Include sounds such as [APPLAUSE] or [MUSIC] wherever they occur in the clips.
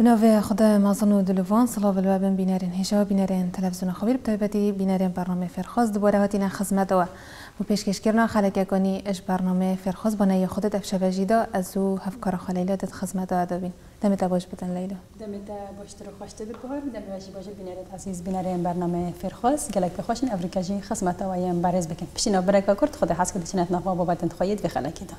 بناوی خدا مازن و دلوان صلاة الوابن بینارین هشا بینارین تلفزیون خبیر بتایبتی بینارین برنامه فرخواز دوباره هاتینا خزمت و و پیشکش کردن خلک کنی اش برنامه فرخواز با نیا خودت افشا بجیدا از أو هفکار خلیلا دت خزمت و دابین دمت باش بتن لیلا. دمت باش ترو خوش تد دم باش باش بینارت عزیز. بینارین برنامه فرخواز گلک خوشن افریقا خزمت و یم برز بکن. پشینا برکا کرد خدا حس کد چنت نخوا بابت انتخابات بخلکی دا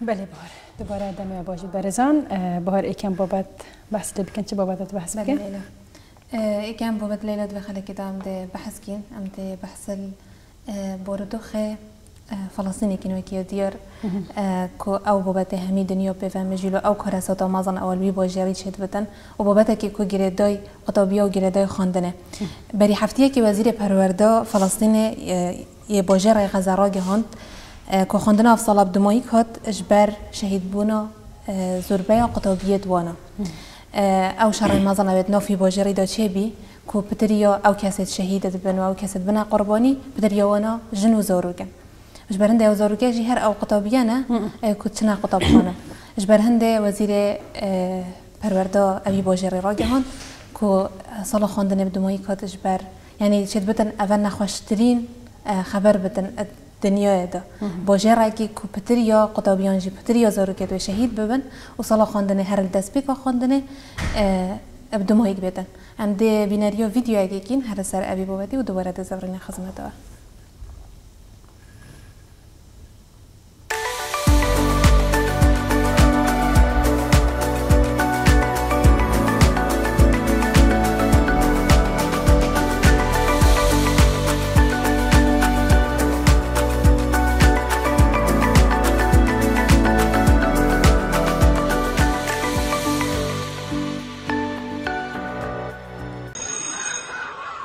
بله بار دوباره دم باشید برزان. بار یکم بابت بحث بکن چه بابت بحث بکن بله یکم بابت لیلا دو خلک دام ده بحث کن. ام ده بحث بوردوخه فلسطینی کنو که دیار. کو او بابت همی دنیا بفهم جلو او کارسات آمازن اول بی باجری چید بتن و بابت که کو گردای قطابیا و گردای خواندنه. بری هفتیه که وزیر پرورده فلسطین یه باجر غزرا گهاند. که خواندن اف سال دمایی کات اجبر شهید بونا زربه قطابیت وأنا أو شرع مازن اوید نافی باجری دا چه بی کو پتریا أو کسید شهیدت بن أو کسید بنا قربانی پتریا وأنا جنو زاروگن اجبر هنده أو زاروگه جی هر أو قطابیانه کو چنا قطابخانه اجبر هنده وزیر پروردة اوی باجری را گهان کو سال خواندن بدمایی کات اجبر یعنی چید بتن اول نخوشترین خبر بتن دنیای ده با جرعی کو پتریا قطابیان جی پتریا زارو که شهید ببن و صلاح خواندنه هر دست بیکا خواندنه ابدو مایک بیدن ام ده بیناریو ویدیو اگه کین هر سر ابی بابتی و دوباره ده زورین خزمت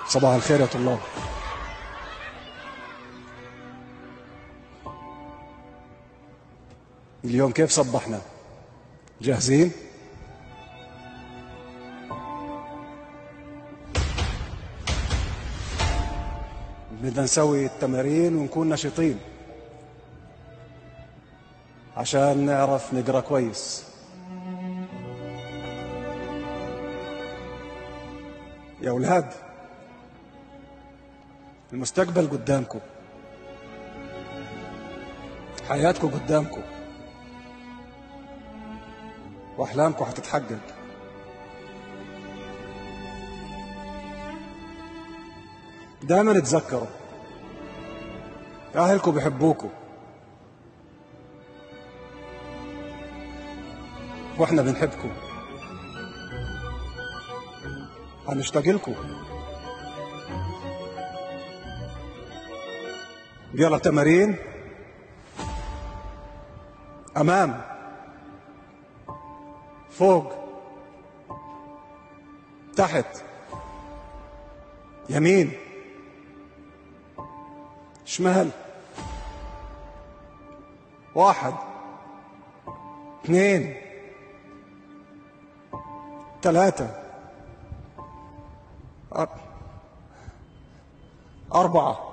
صباح الخير يا طلاب. اليوم كيف صبحنا؟ جاهزين؟ بدنا نسوي التمارين ونكون نشيطين عشان نعرف نقرأ كويس. يا أولاد المستقبل قدامكم حياتكم قدامكم واحلامكم هتتحقق دائما تذكروا اهلكم بيحبوكم وإحنا بنحبكم هنشتاق لكم يلا تمارين. أمام. فوق. تحت. يمين. شمال. واحد. اثنين. ثلاثة. أربعة.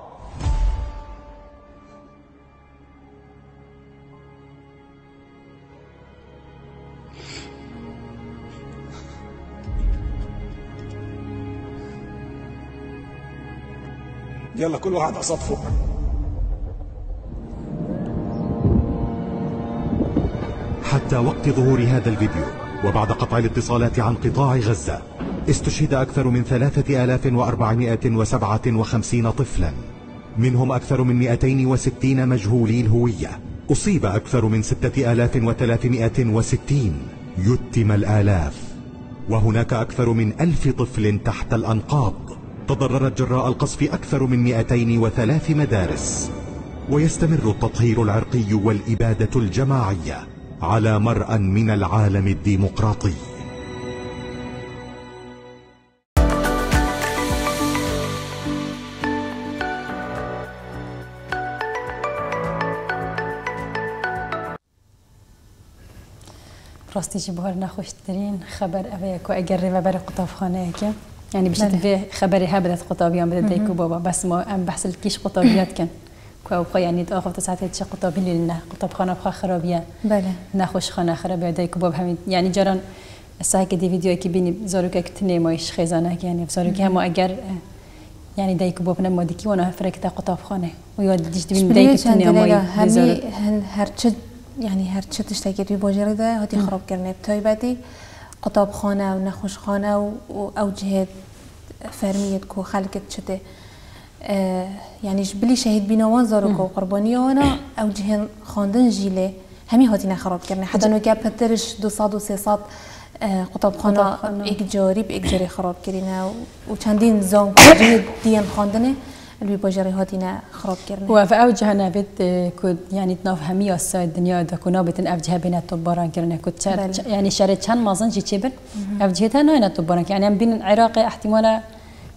يلا كل واحد على صفه حتى وقت ظهور هذا الفيديو وبعد قطع الاتصالات عن قطاع غزة استشهد أكثر من 3457 طفلا منهم أكثر من 260 مجهولي الهوية. أصيب أكثر من 6360 يتم الآلاف. وهناك أكثر من ألف طفل تحت الأنقاض. تضررت جراء القصف أكثر من 203 مدارس. ويستمر التطهير العرقي والإبادة الجماعية على مرأى من العالم الديمقراطي. ڕاستیشی بۆهر نەخۆشترین خبر ئەوەیە کو ئەگەر ڕێوەبەر يعني باش تبي خبري هبلت قطابيا بدا ديكو بابا بس ما ام بحس الكيش قطابيات كان. كو بخوا يعني تاخذ تسعه تش قطابي لنا قطاب خانه بخا خرابيه بله نخوش خانه خرابيه ديكو بابا همین یعنی جران سعی کدی ویدیویی که بینی زارو که کتنه مایش خیزانه یعنی زارو که هم اگر یعنی دیگه باب نمادی کی وانا فرکت قطاب خانه و یاد دیش دیم دیگه تنه مایی همی هر چه یعنی هر چه تشتکی توی باجره ده هاتی خراب کردن ابتای بعدی قوتابخانە و نەخۆشخانە و ئەو جهێت فەرمیت کۆ خەلکت چتێ یعنیش بلی شهید بینەوان زارۆکە و قڕبانیەوەە ئەو جهێن خواندن ژیلێ هەمی هاتی نەخراپکردنێ حدانۆکە پترش 200 و 300 قوتابخانە قوتابخانە. ئێکجاری ئێکجاری خراپکردینە و چەندین زۆن دیان خواندنێ الوی باژێڕی هاتیە خراپکردن و ئەو جه نابێت کود ینی ناف هەمی ئاسای دنیا دەکو نابێتن ئەف جه بینێت تۆ بارانکردنە کو بله. ینی شارێت چەند مازنجی چێ بن ئەف جهێتە نایە تۆ بارانکە یانیان بینن عێراقی احتیمالە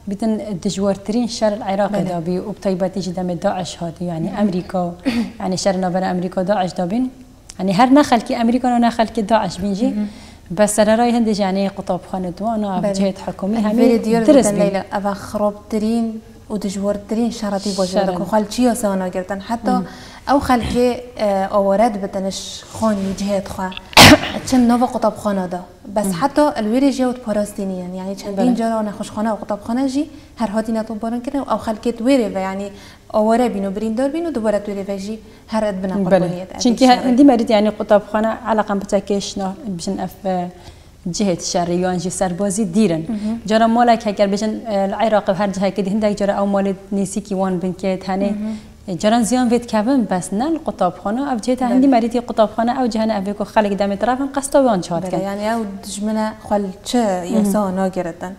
بتن دژوارترین شهر العراق بله. دابی و بطيباتي دم داعش هادي. يعني أمريكا يعني شهر نبر أمريكا داعش دابين يعني هر نخلكي أمريكا ونخلكي داعش بينجي. بس أنا راي هندي يعني قطاب خانة وأنا بله. جهة حكومي همي دیار درس بين لیلا اوا خرابترین و دجوارترین شرطی باشه. که خالچی سوانا گرتن حتی أو خلکی آوارد بتنش خانی جهت خواه [COUGHS] چند نوع قطاب خانه دا بس حتی الویری جاوت پاراستینیان یعنی چندین بله. جارا نخوش خانه و قطاب خانه جی هر هاتی نتو بارن کردن أو خلکی تویری و یعنی آواره بینو بریندار بینو دوباره تویری و جی هر اد بنا قربانیت چونكي عندي مريض يعني قطاب خانه على قم بتاكيشنا بجن اف جهت شر یا انجی سربازی دیرن. جرا مالک اگر بجن و هر جهه که هندک جرا او مال نیسی کی وان بن که تنه. جران زیان وید کبن بس نه القطابخانه. او جهت هندی بله. مریتی قطابخانه او جهنه اوی که خلق دم طرفن قصد وان چهات بله، کن. یعنی او دجمنه خل چه یسا ناگردن.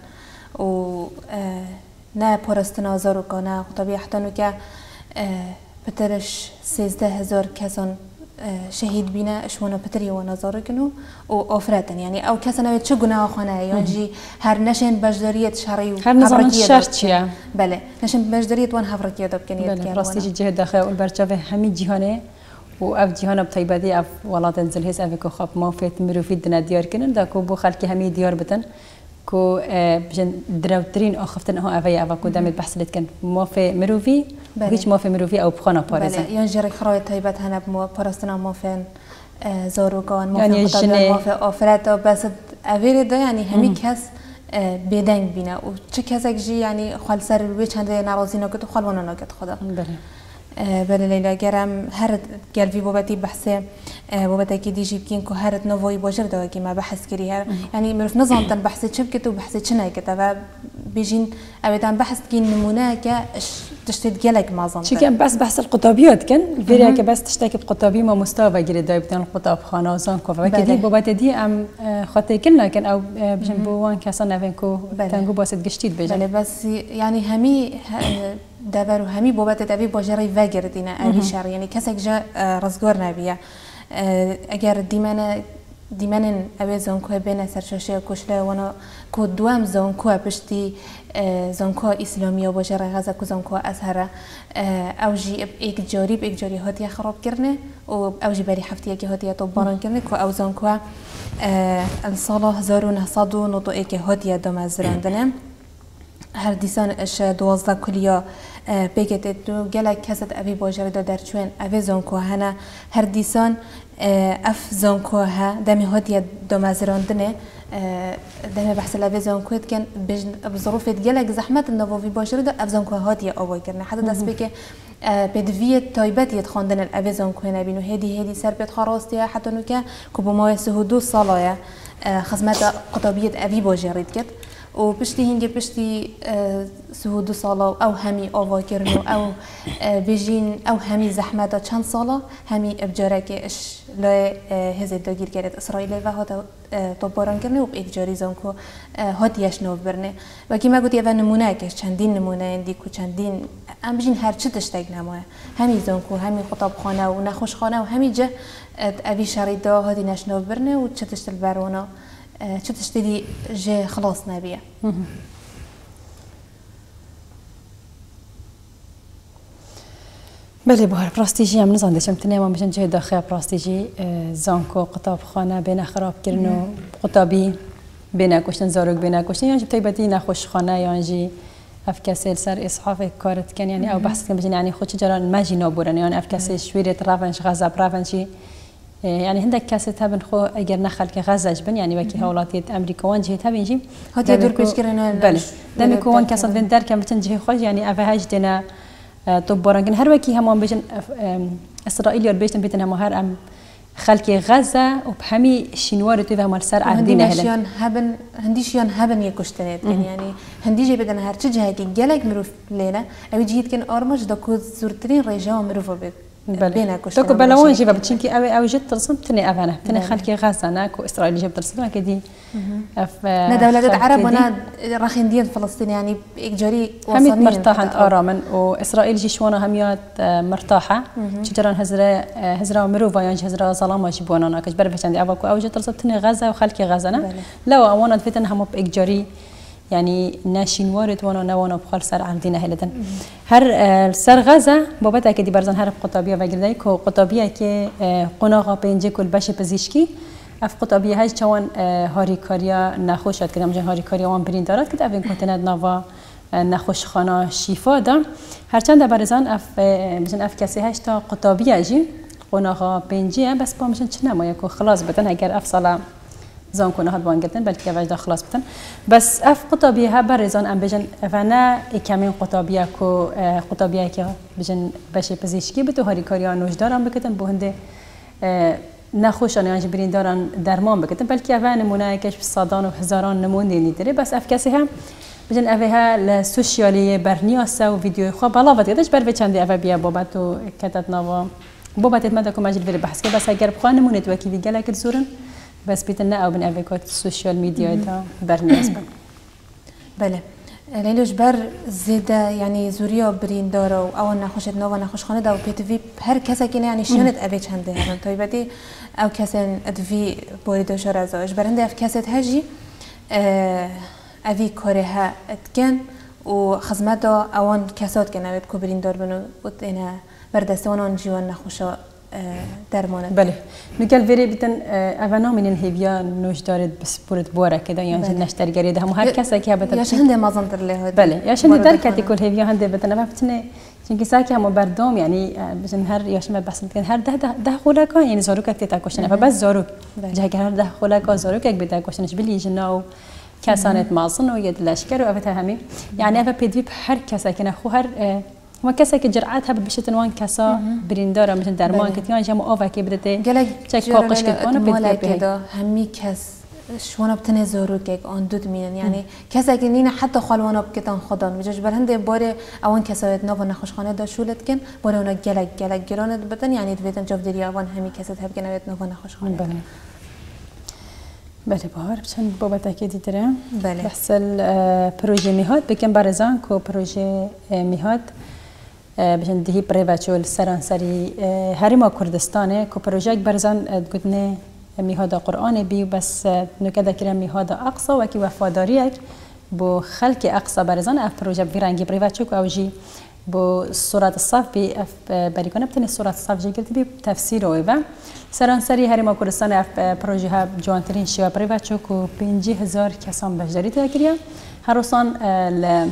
و نه پرستن آزار و کنه قطابی احتانو که پترش سیزده هزار کسان شهید بینه شونه پتری و نظاره کنو و آفرتن. یعنی او کس نوید چه گناه خونه یا جی هر نشین بجداریت شرعی و هر نظام شر چیه؟ بله نشین بجداریت وان هفرکیه دب کنید بله راستی جهه داخل و برچاوه همی جیهانه و اف جیهان بطیبادی اف ولاتن زلهیس اف که خواب ما فیت مروفید دنا دیار کنن دا که بو خلکی همی دیار بتن. كو بجن درو ترين او خفتن هو افيا افا كو دامت بحصلت كان موفي مروفي وهيش موفي مروفي او بخونا بارزا بله ينجري خراي طيبات هنا بمو بارستنا موفين زاروگان موفی یعنی خدا موفی آفرت و بس اویر دا يعني همي كاس بدنگ بينا و چه کسک جی یعنی خال سر روی چند نرازی نکت و خال وانا نکت خدا بله بله ليلى گرم هر گلوی بابتی بحثه بابتی که دیجی بکین که هر نووی باجر دوا که ما بحث کری هر. یعنی مرف نظام تن چه بکت و بحث چه نکت و بیجین اویدان بحث کین نمونه که تشتید گلک مازن چی کن بس بحث القطابیات کن. ویریا که بس تشتکی قطابی ما مستوى گری دای بتن قطاب خانه زان کو و که دی بله. بابت دی ام خاطر کن لکن او بجن بوان کسان نوین کو بله. تنگو باسد گشتید بجن. بله، بس یعنی همی ه- دبر و همي بابت دبي باجري وگردينا اوي شر يعني كسك جا آه، رزگار نبيه آه، اگر دیمن دیمن اوی زانکو بین سرشاشه کشله وأنا کو دوام زانکو پشتی آه، زانکو اسلامی باشه غزا کو زانکو ازهره آه، أو جی ایک جاری ایک جاری هاتی خراب کرنه و أو جی بری هفته که هاتی تو باران کرنه کو أو زانکو آه، الصاله 1900 ایک هاتی دم از راندنه هر دیسان اش دوازده کلیا بگت دو گله کست اوی باجر دا در چون اوی زانکو هنه هر دیسان اف زانکو ها دمی هاتی دمازراندنه دمی بحث لوی زانکو کن. بظروف گله زحمت نووی باجر دا اف زانکو هاتی آوای کرنه حتی دست بکه بدوی تایبت ید خواندن الاوی زانکو نبینو هدی هدی سر بید خراستی حتی نو که که بمای سه دو ساله خدمت قطابیت اوی باجرید کرد. و پشتی هنگی پشتی اه، سهود سالا او همی آوا کرنو او اه، بجین او همی زحمت چند سالا همی ابجاره که اش لای هزید داگیر کرد. اسرائیل و هات تو باران کرنه و بید جاری زن که اه، هات یشنو برنه. و کی ما گوتی نمونه که چندین نمونه اندی که چندین ام بجین هر چه تشتگ نمایه همی زن که همی خطاب خانه و نخوش خانه و همی جه اوی شریدا هاتی نشنو برنه و چه تشتل برونا چه تشتدي جه خلاص نبيه بله بهار پراستیجی هم نزان داشتم تنه ما بشن جه داخل پراستیجی زانکو قطاب خانه بین خراب کردن و قطابی بین کشتن زاروک بین کشتن یعنی جبتای بدی نخوش خانه یعنی اف کسی سر کارت کن یعنی او بحث کن بجن یعنی خود چجران مجی نابورن یعنی اف کسی شویرت رافنش رافنشی يعني هندك كاسة تبن خو اگر نخل كغزج بن يعني وكي هولاتيت أمريكا وان جهه تبن جي هاتي دور بيش كرنا بله. دمي كو وان كاسة بن دار كان بتن خوش يعني افهاج دنا طبوران هر وكي هم بيجن اسرائيل يور بيجن بيتن هم هر ام خلقي غزة وبحمي شنوار تو مال سر عهدنا هلا ناشيان هبن هندي شيان هبن يكشتنت يعني يعني هندي جي بدنا هر تجه كي جلك مروف ليلة أو جيت كن ارمج دكو زورترين رجا مروف بيت بينا كشتنا توكو بلاون جيبا بتشينكي أو أو جت ترسم تني افانا تني خلقي غزة ناكو إسرائيل جيب ترسم كدي. اف نا دولة خلقي العرب دي. وأنا راخين دين فلسطين يعني إجاري هميت مرتاحة أو- آراما وإسرائيل جي شوانا هميات آه، مرتاحة. شجران هزرة آه، هزرة ومروفا يعني هزرة ظلامة جبوانا ناكش. برفش عندي أباكو أو جت رصبتني غزة وخلقي غزة. لا أوانا فتن هم بإجاري يعني ناشين وارد وانا نوانا بخال سر عندنا هلدن هر سر غزة بابتا كدي برزن هر قطابية وگردای کو قطابية که آه، قناغا پنجه کل بش پزیشکی اف قطابية هاش چوان هاریکاریا نخوشت کدام جن هاریکاریا وان برین دارد کد اوین کنتند نوا نخوش خانه شیفا دا. هرچند برزن اف بجن اف کسی هاش تا قطابية جی قناغا پنجه بس با مشن چه نمایه خلاص بدن اگر اف سالا زان کنه هات بانگتن بلکه وجد خلاص بتن. بس اف قطابیه ها برزان ام بجن فنا کمین قطابیه کو اه، قطابیه که بجن بشه پزیشکی به تو هاری کاریا نوش دارن بکتن بو هنده نخوشان یعنی برین دارن درمان بکتن. بلکه اول نمونه کش صادان و هزاران نمونه نیدره. بس اف کسی هم بجن اوها لسوشیالی برنیاسه و ویدیو خواه بلا و دیدش بر چندی اوه بیا بابت و کتت نوا بابت كم اجل في بحث بس اگر بخوان نمونه وكي في جالك زورن. بس بيتنا او بن افيكوت السوشيال ميديا دا بن بله. لیلوش بر زیده یعنی زوریا برین داره و او نخوشت نو نخوش خانه دا و پی تیوی هر کسی که نه یعنی شنت اوی چنده هرن توی بدی او کسی ادوی بوری دو شر از اش برنده اف کسی هجی اوی کاره ها اتکن و خدمت دا اوان کسات که نوید کو برین دار بنو و اینا بردستوان آن جیوان نخوشا درمانه. بله. نگل ویری بیتن اونا من این هیویا نوش دارد بسپورت بوره کدا یا جن نشترگری ده. هم هر کسی که بتن یاش هنده مازن در له بله. یاش هنده در کتی کل هیویا هنده بتن و بتنه چونکی ساکی هم بردام یعنی بجن هر یاش هر ده ده, ده خولکا یعنی زاروک کتی تا کوشنه فبس بله. زاروک. بله. جهگر هر ده خولکا زاروک یک بده کوشنش بلی جناو کسانت مازن و یه لشکر و اوه همین. یعنی اوه هر کسی که نخو هر ما کسی که جرعت ها بشه تنوان کسا بریندارا مثل درمان بله. که تیان جمع آوه که بدته چه کاقش که کنو بدته به همی کس شوانا بتنه زورو که آن دود مینن. یعنی کسی که نینه حتی خالوانا بکتن خدا میجاش بر باره اوان کسایت ناو نخوشخانه دا شولت کن باره اونا گلک گلک گراند بدن. یعنی دویتن جفت دیار اوان همی کسیت هب کنویت ناو نخوشخانه بله. بله بار بچن بابت که دیدره بله. بحث پروژه میهاد. بکن برزان که پروژه میهاد. بجن دهی پریبا بچول سران سری هرما کردستانه که پروژه برزان گدنه میهاد قرآن بی بس نکه دکره میهاد اقصا و کی وفاداریک بو خلق اقصا برزان اف پروژه بیرنگی پریبا چوک او جی بو صورت الصف بی اف بری کنه بتنی صورت الصف جي بی تفسیر اوی با سران سری هری ما کردستان اف پروژه جوانترین ترين شوا پريوا چوكو 5000 کسان بشداري تاكريا هر روسان ل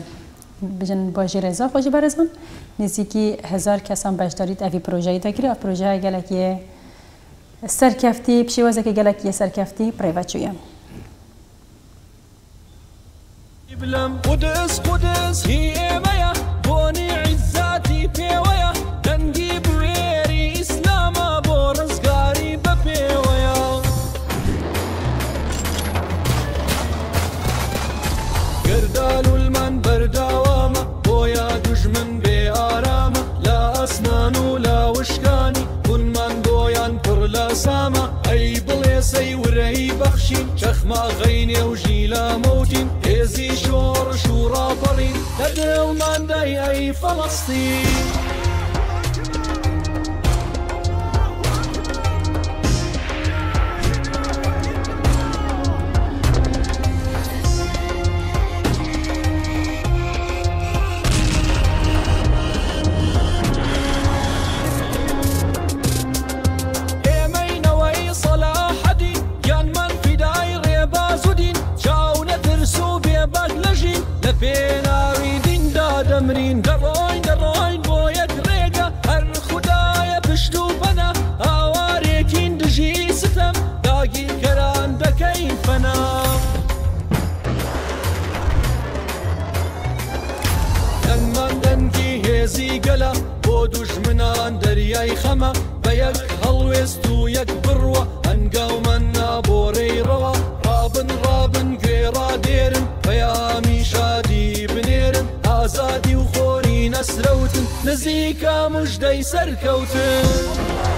بجن باجی رضا خوش برزان نزیکی هزار کسان باش دارید اوی پروژه دا گیره پروژه گلک سرکفتی پشیوازه که گلک یه سرکفتی پریوت چویم قدس قدس هی ایمه بانی عزتی پیوه بەخشین چەخما غەینێ و ژیلا موتین هێزی شۆڕش و ڕاپەڕین لە دڵماندای ئەی بۆ دوژمنان دەریای خەمە بە یەک هەڵوێست و یەک بڕوە هەنگاومان نابۆڕێی ڕەوە ڕابن ڕابن گوێڕا دێرن پەیامی شادی بنێرن ئازادی و خۆری نەسرەوتن نزیکە مژدەی سەرکەوتن.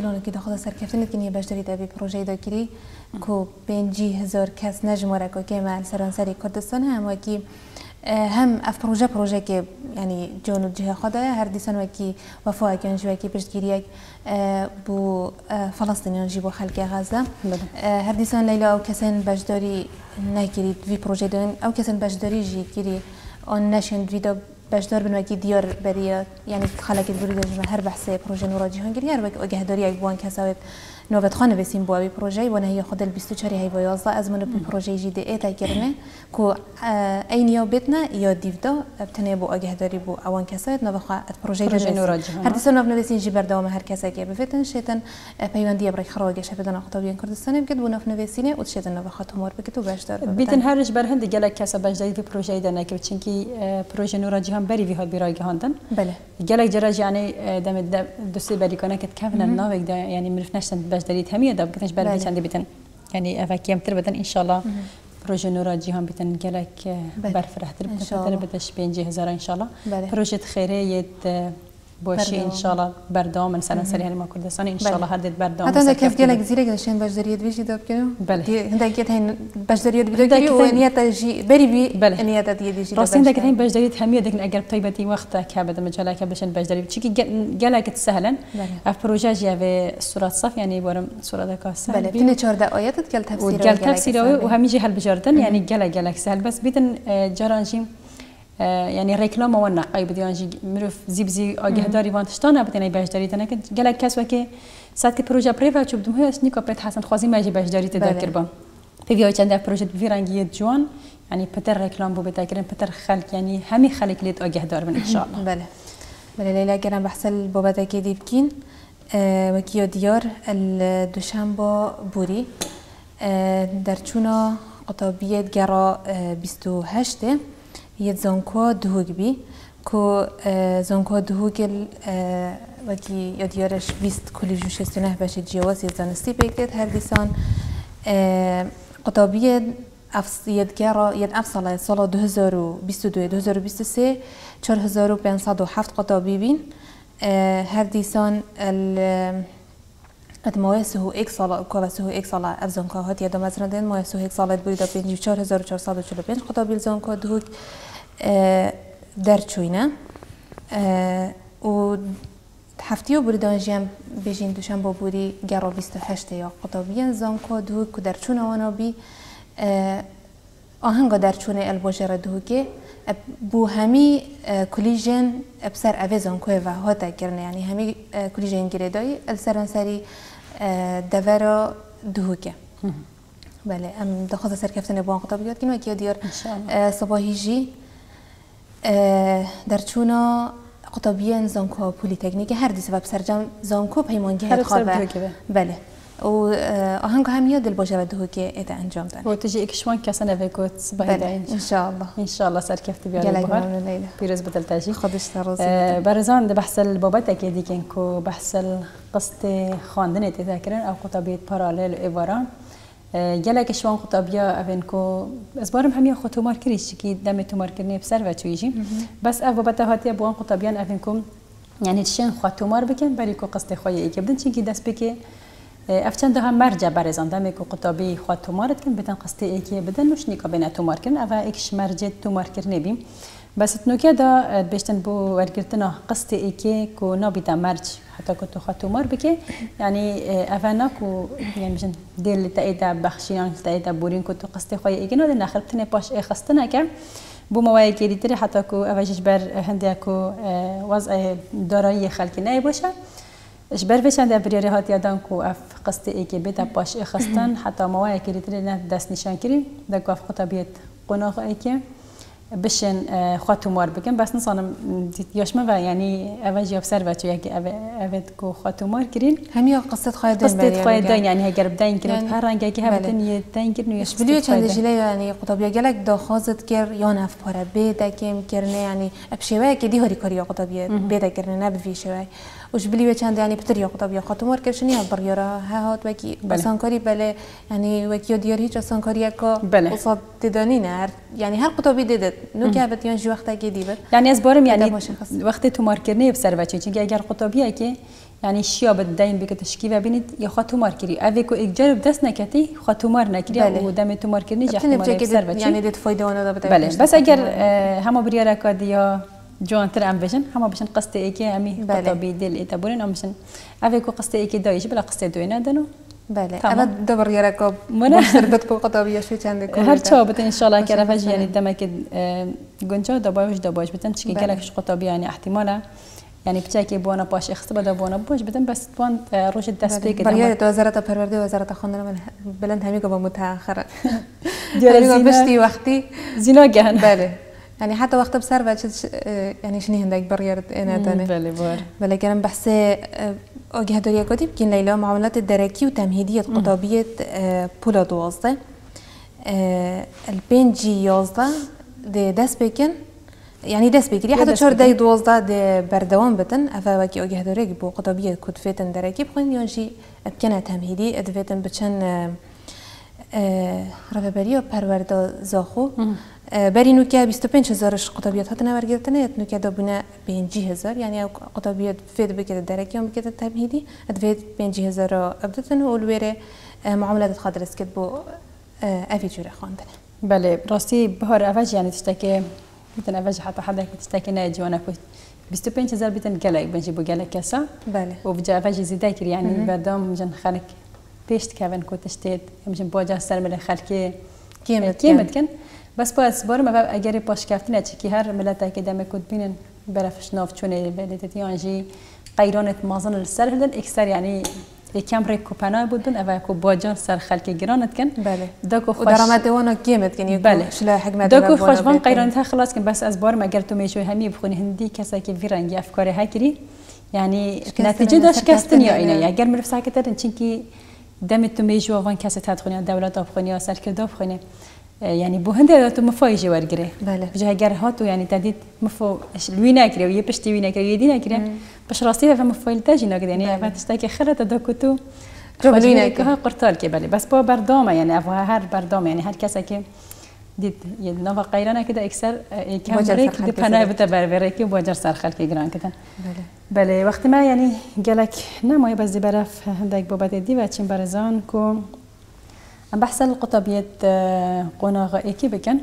لونه که داخل که نیه بشتری دبی پروژه دا کری که پنجی هزار کس نجماره که که مال سرانسری کردستان هم وکی هم اف پروژه پروژه که یعنی جون و جهه خدای هر دیسان وکی وفا کن جو وکی پشتگیری بو فلسطینیان جی بو خلق غزه. هر دیسان لیلا او کسان بشداری نگیرید وی پروژه دارن او کسان بشداری جی گیری آن نشند ویدا باشدار بنوکی دیار بریا یعنی خالکی جمع هر بحثی پروژه نوراجی هنگری هر وقت اگه داری یک بوان کسایی وەک ئۆگەهداری بووان کەساوێت نوبەتخانە بێسیم بۆوی پروۆژەی بۆ هەیە خودل 24 هەی بۆ 11 ئەزمن پروۆژەیژی دێ ئێتاگەرمێ کو ئەینیا بێتە یا دیڤدا بتنێ بۆ ئۆگەهداری بۆ ئەوان کەسێت نەبخوا پروۆژەی هەردیسە ناونەوێسینجی بەردەوامە هەر کەسێکی بفێتن شێتن پەیوەندی بڕێک خڕۆگەشە بدەن قوتابیان کوردستانی بکرد بۆ نافنەوێسینێ و شێتن نەبخات هەموار بکرد و بەشدار بیتن هەرش بەر هەندی گەلک کەسە بەشداری پروۆژەی دەنەکرد چونکی پروۆژە نوراجی هەم بەری هات بیرای هاندن بله. گەلک جراج یعنی دەم دوسێ بەریکۆنەکەت کەفنە ناوێکدا ینی مرف نەشتن بەشداریت هەمیە دا بکەنش بەر چەندی بتن ینی ئەڤکیمتر بدەن ئینشاءله پروژه نورا جیهان بیتن گلک برفرحتر بکن بدش پنجه هزار انشالله پروژه خیره ید باشی انشالله بردام من سنه سری هنما کردستان انشالله هر دید بردام حتی اندک کف گلک زیره گذاشتن بجدریت بیشی داب کنو بله. هندک کت هین بجدریت بیداری و نیت جی بری بی بله. نیت دی دیجی راست هندک هین بجدریت همیه دکن اگر طیبتی وقت که بده مجاله که بشن بجدری چی که گلک سهلا اف پروژه جی و صورت صف یعنی بارم صورت کاس بله. بین 14 تفسیر گل تفسیر و همیجی هل بجاردن یعنی گلک گلک سهل بس بیتن جرانجیم يعني ريكلام وأنا قايب ديانجي مروف زيبزي اگهداري وان تشتانا بتني بهداري تنك جلك كاس وكي سات بروجا بريفا چوب دم هيس نيكو بريت حسن خوازي ماجي بهداري تذكر با. في فيو چند بروجا فيرانجي جوان يعني بتر ريكلام بو بتاكرن بتر خلق يعني همي خلق ليت اگهدار من إن شاء الله. بله بله ليلى كان بحسل بوباتا كي بكين أه وكيو ديار الدوشنبه بوري. أه درچونا قطابية جرا أه 28 یه زانکو دهوگ بی که زانکو دهوگل وکی یادیارش بیست کلی جوشست نه باشه جیواز یه زانستی بگید هر دیسان. قطابی یدگرا ید افصال سال 2022 2023 4507 قطابی بین. هر دیسان ات مایسه یک سال کوسه یک سال افزون که هتی دو مزرعه دن مایسه یک سال بودید و پنج چهار هزار و چهارصد و چهل پنج خدا بیل زن که دو درچوینه و هفته بودید انجام بیشند دشمن با بودی گرو بیست و هشت یا خدا بیل زن که دو کدرچون آن را بی آهنگ درچون البوجر دو که بو همی کلیجن ابسر آویزان که و هاتا کردن یعنی همی کلیجن گردهای السرانسری دوره دوکه. بله، ام دخواست سر کفتن بوان قطع بیاد. کنم که یادیار صبحی جی. در چونا قطبیان زنکو پلی تکنیک هر دی سبب سرجم زنکو پیمانگی هر بله. بله. و آهنگ هم یاد دل باشه ده که ایت انجام دن و تجي اكشوان كاسنا فيكوت صباح بله داين ان شاء الله ان شاء الله سر كيف تبي ممنون لیلا. بيرز بدل تاجي خودش ترازی آه، برزان ده بحث البابات أكيد كان كو بحث القصة خواندنة تذاكرن أو قطبية باراليل ايفاران گلک شوان قطبیا اوین کو اسبارم همیا خو تومار کریش کی دم تومار کرنی بسر و چویجی بس أو بابت هاتی بوان قطبیان اوین کو يعني تشين خو تومار بكن بري كو قصد خويا ايكي بدن چيكي دست بكي افچند هم مرجع برزان میکو که قطابی خود تومارت کن بدن قصدی ای که بدن نوش نیکا بین تومار کن او ایکش مرجع تومار کر نبیم بس تنوکه دا بیشتن بو ورگرتنا قصدی ای که که نابیدا مرج حتی که تو خود تومار بکه یعنی او نا یعنی بجن دل تایدا بخشیان تایدا بورین که تو قصدی خواهی ای نو نا دن پاش ای خستنه بو موای گیری تری حتی که اوشش بر هندیا که وضع دارایی خلکی نای باشه اش بر فيش عندها بريري هات يادان كو اف قصدي ايكي بيتا باش اي خستن حتى مواي كيري تري نه دست نشان كري دكو اف خطابيت قناغ ايكي بشن خاطو مار بکن بس نصانم یاشمه و یعنی اول جواب سر بچه یکی اول کو خاطو مار کرین هم یا قصه خواهد دین قصة خواهد دين يعني هجر بدين كده يعني- هر رنگ بله. هبتن یه دين كده اش بلیو چند جلی یعنی قطبیا گلک دا خازت کر یا نف پاره بیدا کم کرنه یعنی ابشوه که دی هری کاری قطبیا بیدا کرنه نه بفی شوه وش بلي چند يعني بتريا قطب يا خاطر شنو كرشني هبر ها هات وكي بسانكاري بله. يعني وكي ديار هيك بسانكاري كا بله. وصاد تدانين هر يعني هر قطبي ديدت نو كابت يان جو وقتا كي ديبر يعني از بارم یعنی وقت تو مار كرني بسر وچي چونكي اگر قطبي كي يعني شيا بدين بك تشكي وبنت يا خاطر مار كري افيكو اجرب دس نكتي خاطر مار نكري او دم تو مار كرني جا يعني دت فايده انا بله. بس اگر همو بريا كاديا جوان ترام بجن همه بجن قصتي ای که امی قطابی دل ايتا بورين ام بجن که كو ای که دایش بلا قصتي دوينا دنو بله اما دبر يراكو منا سردت که قطابی شو تشاندي كو هر چه بتن انشالله که الله كي رفاج که دما كد گنجا دباوش دباوش بتن تشكي قطابی یعنی احتماله یعنی بچه که بونا پاش اخصبه ده بونا باش بدن بس بون روش الدست بریاد تو وزارت پرورده وزارت خوندن من بلند همیشه با متاخر [LAUGHS] همیگو بشتی وقتی. زینا گهن. بله يعني حتى وقت بسر بعد يعني شنو هندك برير أنا تاني؟ بله بار بله كلام بحث أوجه دوريا كتب كين ليلى معاملات الدراكي وتمهيدية قطابية آه، بولا دوازده آه، البين جي يازدة دي دس بيكن يعني دس بيكن دي حتى شهر بيكن. داي دوازدة دي بردوان بتن. أفا وكي أوجه دوريا بو قطابية كتفتن دراكي بخين يونجي بكنا تمهيدي ادفتن بچن ڕێبەری و پەروەەردە زاخۆ بەری نوکە 25 هزارش قوتابیت هاتنە وەرگرتنێت نوکە دەبوونە پێنج هزار یعنی ئەو قوتابیت فێت بکرێت دەرەکیان بکێتە تەمهیدی ئەدوێت پێنج هزار ئەبدتن و لوێرە معاملات خوا دەست کرد بۆ ئەوی جوورە خواندنە بله راستي بهار افاج يعني تشتكي بتن افاج حتى حدا تشتكي ناجي وأنا كنت 25 هزار بتن بنجي بو قلق كسا بله وبجا افاج زيداكر يعني بردام جن خلق پێش تکاون کۆتەشتێت ئەمژم بۆ جا سەر مەلە اگر پاش بەس پاسبارم ئەە هر ملت ها که ملەتاکی کود بینن بەرەفشنۆف چونێ بێتیانژی قیرانت مازن سەر هەدن ئیکسەر ینی یکم ڕێک کوپەنا بودن اول کو بۆجان سەر خەلکی گرانتکن دەکوڕەمەتەوەە دکو خوش خۆشبان قەیران تا خلاصکن بس از بار مگر تو می‌شوی هەمی بخونی هەندی که ڤرەنگی افکار هەکری یعنی نتیجه داشکەستن یا ئینە؟ یا گەر مرف ساکەتەرن چینکی دەمێت یعنی تو مێژ ئەوان کەسە تاتخۆنی دەولات ئەفخۆنی سەرکرد دەفخۆنێ ینی بۆ هەندێک تو بله. وەرگێ بژگەر هاتو یعنی ینی مفو، مفۆوی ناکرێ و یە پشتی وی نەکرێ دی ناکرێ پش ڕاستی بە مفۆیل تاژی ناگرێنی ئەفتشتاکی خرەتە دەکوت و قرتال که بله. بس با بردامه یعنی افوها هر بردامه. یعنی هر کسی که دید یه نوا قیرانه که دا اکثر کم بره که دا پناه بتا بر بره که باجر سرخل که گران کدن بله. بله وقتی ما یعنی گلک نمای بزی برف هندک بابت دی و چین برزان کو بحث القطبیت قناغ ایکی بکن.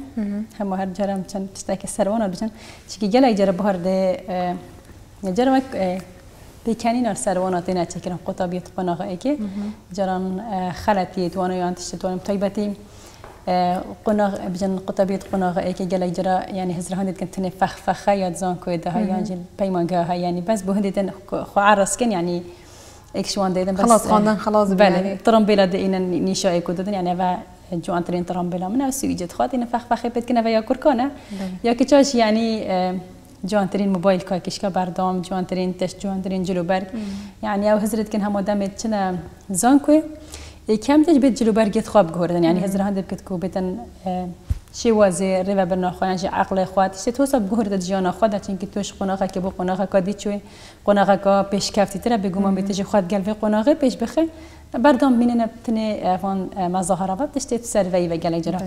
همه هر جرم چند تشتاک سروانه بچن. چیکی گلک جرم بهار ده جرم بکنین سروان آتی نه چکرن قطبیت قناغ ایکی. جرم خلطی توانو یا تو توانم تایبتیم. قناغ بجن قطبية قناغ ايكي جلك جرا يعني هزر هندت كنت فخ فخا يا زان كوي ده يعني جل بيمانجا يعني بس بهندت خو عرس كن يعني اكشوان ديدن بس خلاص خواندن خلاص بله يعني. ترامبيلا دينا نيشا إيكو ددن يعني و جو أنترين ترامبيلا من أو سويجت خاطي نفخ فخ بيت كنا ويا كركانه يا كتاش يعني جوانترین موبایل که کشکا بردام جوانترین تشت جوانترین جلو برگ يعني أو هزرت كن هم دامت چنا زانكوي کم دج بیت جلو برگت خواب گوردن یعنی هزار هند بکت کو بیتن شی وازی ریو بر خوان جی عقل خوات شی تو سب گورد جیان خود چون که توش قناقه که بو قناقه کا دی چوی قناقه کا پیش کفتی تر بگو من بیت جی خود گلوی قناقه پیش بخه بردام مینن تنه اون مظاهره وقت تشتی سروی و گلی بله. جرا.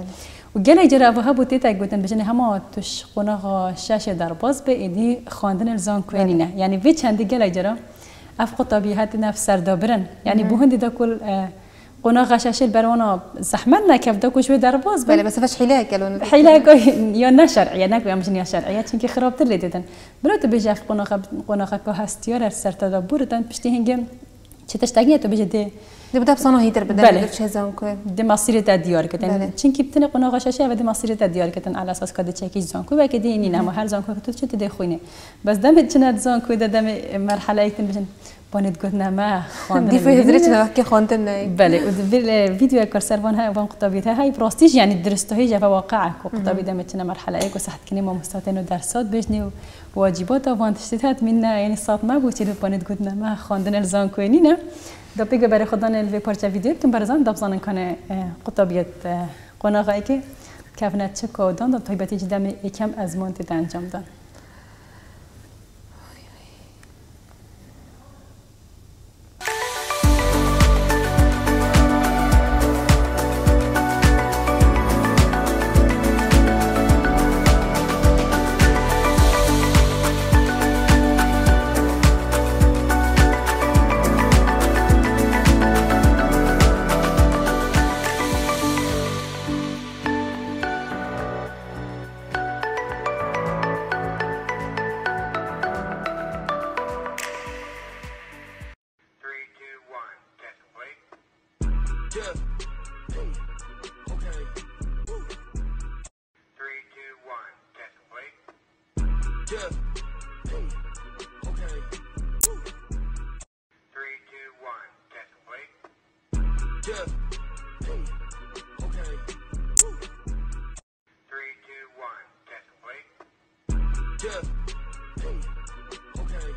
و گلی جرا و هبو تیتا گوتن بجن هما توش قناقه شش در باز به ایدی خواندن الزان کوینینه بله. یعنی وی چند گلی جرا؟ اف طبیعت نفس سردابرن یعنی بله. بوهندی دا کل اونا غشش بر اونا زحمت نکفته کشوی در باز بله بس فاش حلاك قالوا حلاك یا نه شرعیه نگویم مش نه شرعیه يا که خرابت تر دیدن برو تو بجف قناق قناق که هست یار سر تا بردن پشتی هنگم چه تشتگی تو بجدی دی بده بسانو هیتر بده بله. چه زام که دی دیار کردن بله. که بتنه قناق ششه و دی دیار اساس کد چه کی زان کو که دی نه هر زان کو تو چه دی خوینه بس دم چنه زان کو مرحله بانت گوتنا ما خواندن دیف هزرت که خواندن نای بله و دبیر فيديو كرسر وان هاي وان قطابيتها هاي براستيج قطابیت یعنی هم هي مرحله واقعك و دمتنا کنیم و وسحت و درسات ودرسات و واجبات وان تشتتات منا يعني یعنی سات ما بوتي لو بانت گوتنا ما خواندن الزان كوينينا دا بيگه برای خودان الوی پارچه ویدیو بتون برزان دابزانن کنه قطابیت قناغایی که کفنت چه کودان دا تایبتی جدم یکم از منتید انجام دان. Yeah. Okay.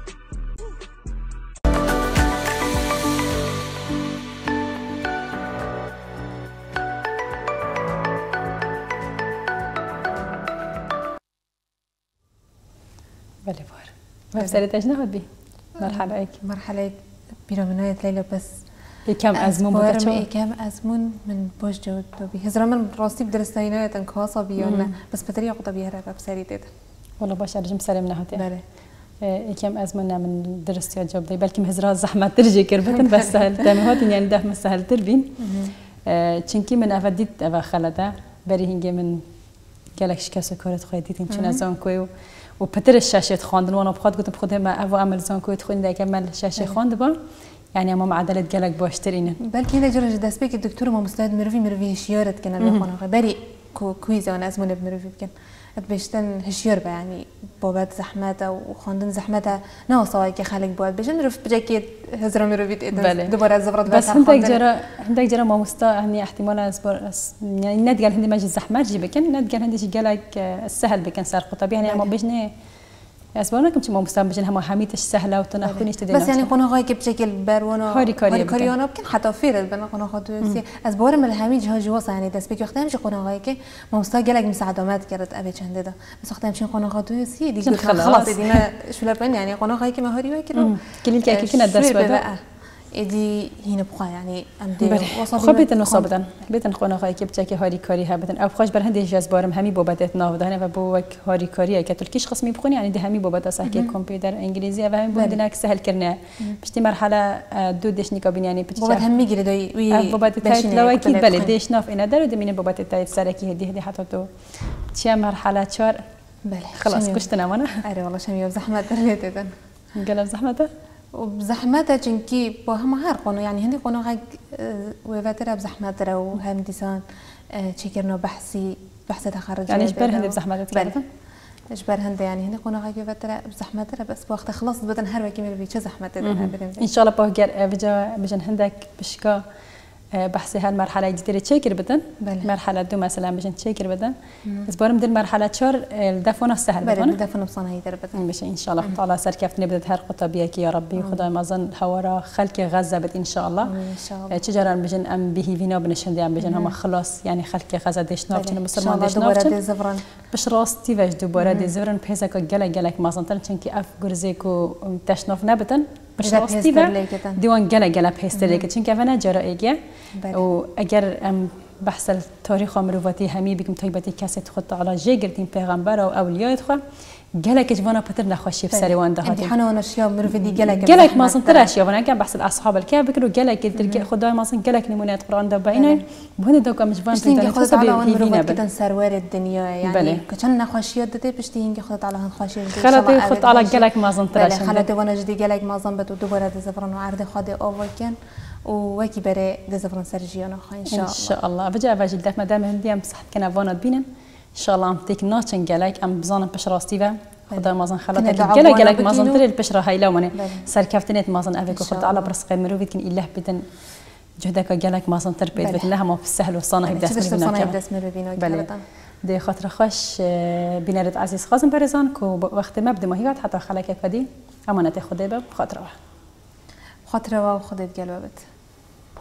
بله بار ما سرتش نهاد بي مرحلة ايك مرحلة بيرو من نهاية ليلى بس. يكم أزمون بودا بارم چو كام أزمون من بوش جود بي هزرا من راستي بدرس نهاية انكاسا بيونا بس هرا بساري تيتا. والله باش ارجم سلام نهاتي بله. يكم ازمنا من درس يا جوب دي بلكي مهزرا زحمة ترجي كربتن بس سهل تامي هاتين يعني ده مسهل تربين چنكي من افديت افا خلدا بري هنگي من گلک شکست کارت خواهی دیدیم چون از آن کوی و پتر شاشت خواندن. وأنا بخواد گفتم خود ما أو عمل زان کوی تخوین ده که مل شاشه خواند با. يعني اما معدلت گلک باشترینه بلكي هنا جرى دست بيك الدكتور ما مستعد مروفي هشيارت كان اللي خونه بري كو كويزة وأنا أزمون بمروفي كان. بيشتن هشيار بقى يعني بابات زحمته وخاندن زحمته نو صواي كي خالق بود بيشن رف بجاكيت هزرا مروفي بله. دوبارة زفرت بس هندك جرا هندك جرا ما مستا يعني اصبر أس- يعني ند قال هندي ماجي زحمات جي بكن ند اسبانه کم چه ما مستم بشن همه همیتش سهله و تنخونی است بس یعنی قناقای که بچه که بروانا هاری کاری کاریانا بکن حتی فیرد بنا قناقا دوکسی از بارم الهمی جها جوا سعنی دست بگی وقتی همچه قناقایی که ما مستا گلگ مساعدامت کرد آبی چنده دا بس وقتی خونه قناقا دوکسی دیگه خلاص دیگه شلپن یعنی قناقایی که مهاری وای که کلیل که کلیل که دست بده ادي هنا بقى يعني ام خب بیتن وصابتن بیتن خونه خواهی که بچه که هاری کاری ها بدن. أو خوش بر هندی جاز بارم همی بابت ناو دهنه و بو وک هاری کاری که ترکیش قسمی بخونی یعنی ده همی بابت اسه که کامپیوتر انگلیزی و همی بود نک سهل کرنه. پشتی مرحله دو دشنی کابین یعنی پشتی بابت هم میگیره دای وی بابت تایت لو أكيد بله دیش ناف اینا داره دمینه بابت تایت سرکی هدی هدی حتی تو. چه مرحله چهار بله خلاص کشتنا وأنا آره والله شمی زحمت دريتن قلب زحمته؟ وبزحمتها چنکی با همه هر قانون يعني هندي قانون غاك وفاترة بزحمتها وهم ديسان تشيكرنا بحثي بحث تخرج يعني اجبر هندي بزحمته تكلفن اجبر هندي يعني هندي قانون غاك وفاترة بزحمتها بس بوقت خلص بدن هر وكي ملبي چه زحمته ان شاء الله باه گر بجا بجن هندك بشكا بحثی هر مرحله دیگه چه کر بدن بله. مرحله دو مثلا بشن چه کر بدن از بارم در مرحله چهار دفن سهل بدن بله دفن بصنه در بدن بشه ان شاء الله تعالی سر کفت نبدت هر قطبیه که یا ربی خدا مازن هوارا خلق غزه بد ان شاء الله چه جران بجن ام به وینا بنشند ام بجن هم خلاص یعنی خلق غزه دشنا بچن مسلمان دشنا بچن بش راستی وجد دوباره دزورن پیسا که گله گلا مازن تن چون اف گرزه تشنوف تشناف نبتن پشتاستی و دیوان گله گله پستر که چون که ونه جرائیگه و اگر بحث تاریخ مروتی همی بگم تایبتی کسی خود تعالی جه گرتیم پیغمبر و اولیای خو گله که جوانا پتر نخوشی بسری وان ده امتحان و نشیا مروفی گلک گلک مازن ترش یا ونکه بحث اصحاب الكهف بکرو گلک در خدای مازن گلک نمونه قرآن ده باینه بهونه دو کم جوان خودت علا هن هیوی مروفت نبن کتن سرور الدنیا یعنی. کچن نخوشیات داده پشتی اینکه خودت علا هن داده. خلطی خود علا گلک مازن ترش خلطی وأنا جدی گلک مازن بد و دوباره دی زفران و عرض خود آوا کن و وکی بره دی زفران سر جیانا خواه إن شاء إن الله شاء الله. بجا واجد دف مدام هندي أم صحت كنا فانت بينن. إن شاء الله أم تيك ناتشن جالك أم بزانم بش راستي و خدا مازن خلاتك جلا جالك مازن. تري البشره هاي لو مني. سر كافتنت مازن افيك وخد على. برس مروفيت كن اله بدن جهدك جالك مازن تر بيت بله. بدن لها ما في السهل والصانع. يبدا مرو بینو بله دي خاطر خوش آه، بنارد عزيز خازم برزان كو وقت ما بدي ما هي حتى خلك كدي أمانة خدي بخاطر خاطر خودت گلو بد